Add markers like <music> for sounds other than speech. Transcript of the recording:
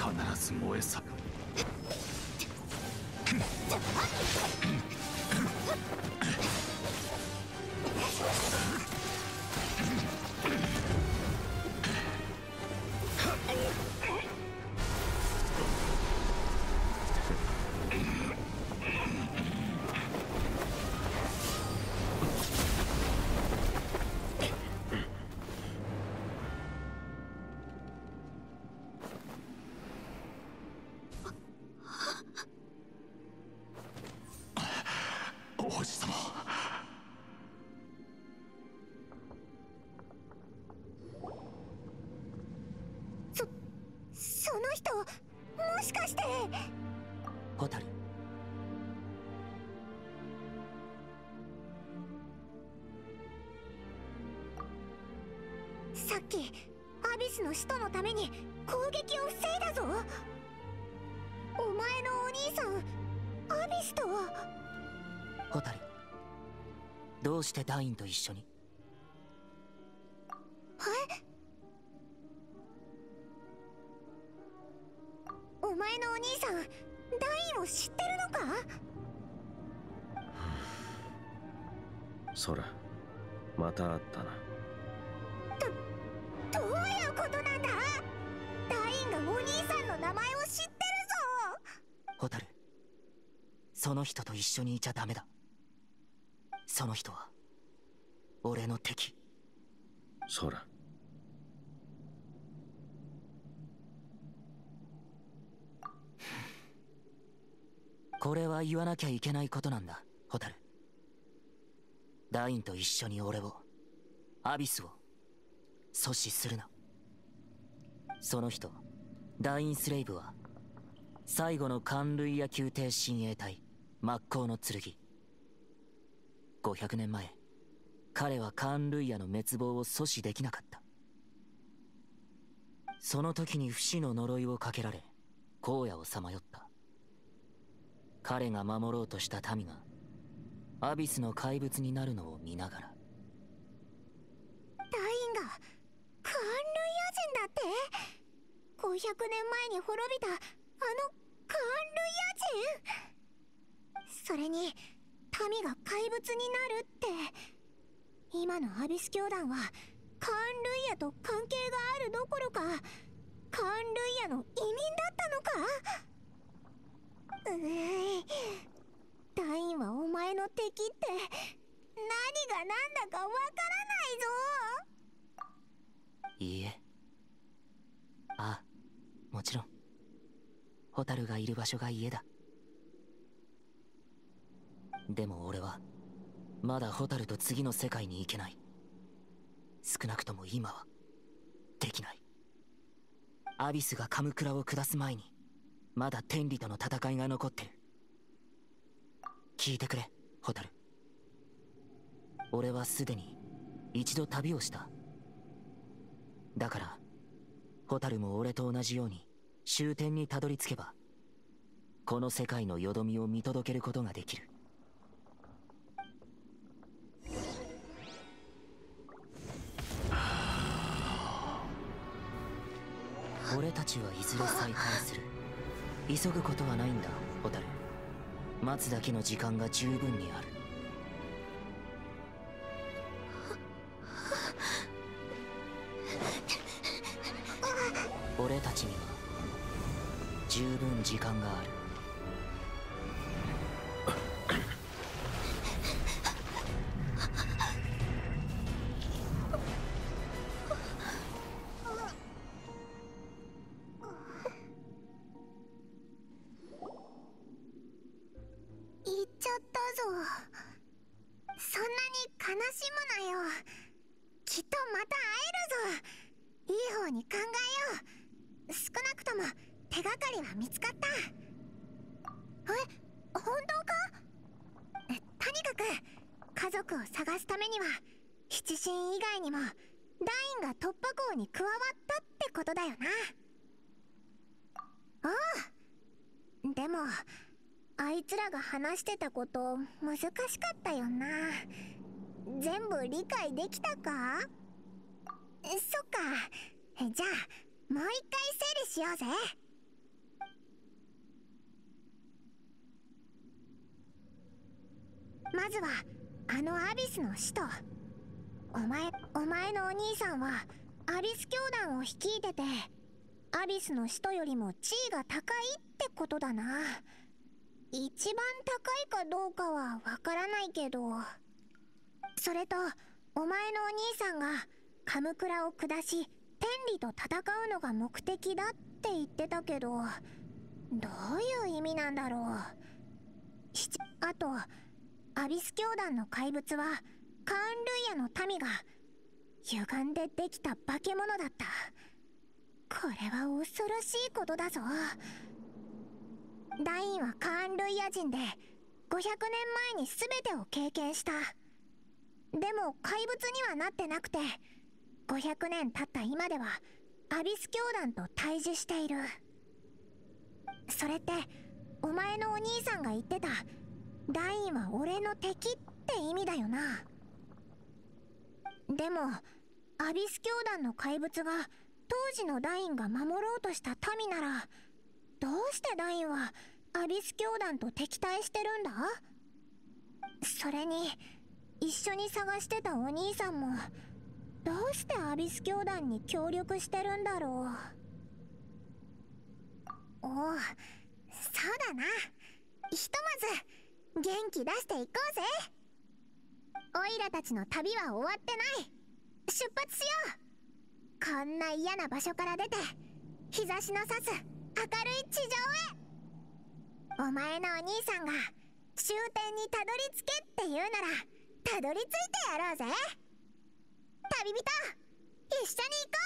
必ず燃えさ王人もしかして。ホタルさっきアビスの使徒のために攻撃を防いだぞ。お前のお兄さんアビスとは。ホタルどうしてダインと一緒に？そらまた会ったな。どういうことなんだ？ダインがお兄さんの名前を知ってるぞ！ホタルその人と一緒にいちゃダメだ。その人は俺の敵。そら <laughs> これは言わなきゃいけないことなんだホタルダインと一緒に俺をアビスを阻止するな。その人ダインスレイブは最後の寒類や宮廷親衛隊真っ向の剣。500年前彼はカーン・ルイヤの滅亡を阻止できなかった。その時に不死の呪いをかけられ荒野をさまよった。彼が守ろうとした民がアビスの怪物になるのを見ながら。ダインがカーンルヤ人だって。500年前に滅びたあのカーンルヤ人。それに民が怪物になるって。今のアビス教団はカーンルイヤと関係があるどころかカーンルイヤの移民だったのか。うーいダインはお前の敵って何が何だかわからないぞ。いいえ。ああもちろん。ホタルがいる場所が家だ。でも俺はまだホタルと次の世界に行けない。少なくとも今はできない。アビスがカムクラを下す前にまだ天理との戦いが残ってる。聞いてくれホタル。俺はすでに一度旅をした。だからホタルも俺と同じように終点にたどり着けばこの世界のよどみを見届けることができる。俺たちはいずれ再会する。急ぐことはないんだホタル。待つだけの時間が十分にある。俺たちには十分時間がある。に考えよう少なくとも手がかりは見つかったえ本当か？とにかく家族を探すためには七神以外にもダインが突破口に加わったってことだよな。ああでもあいつらが話してたこと難しかったよな。全部理解できたか？そっか。じゃあもう一回整理しようぜ。まずはあのアビスの使徒お前お前のお兄さんはアビス教団を率いててアビスの使徒よりも地位が高いってことだな。一番高いかどうかはわからないけど。それとお前のお兄さんが鎌倉を下し天理と戦うのが目的だって言ってたけどどういう意味なんだろう。あとアビス教団の怪物はカーン・ルイヤの民が歪んでできた化け物だった。これは恐ろしいことだぞ。ダインはカーン・ルイヤ人で500年前に全てを経験した。でも怪物にはなってなくて500年経った今ではアビス教団と対峙している。それってお前のお兄さんが言ってたダインは俺の敵って意味だよな。でもアビス教団の怪物が当時のダインが守ろうとした民ならどうしてダインはアビス教団と敵対してるんだ？それに一緒に探してたお兄さんもどうしてアビス教団に協力してるんだろう？おおそうだな。ひとまず元気出していこうぜ。オイラたちの旅は終わってない。出発しよう。こんな嫌な場所から出て日差しの差す明るい地上へ。お前のお兄さんが終点にたどり着けって言うならたどり着いてやろうぜ。人一緒に行こう。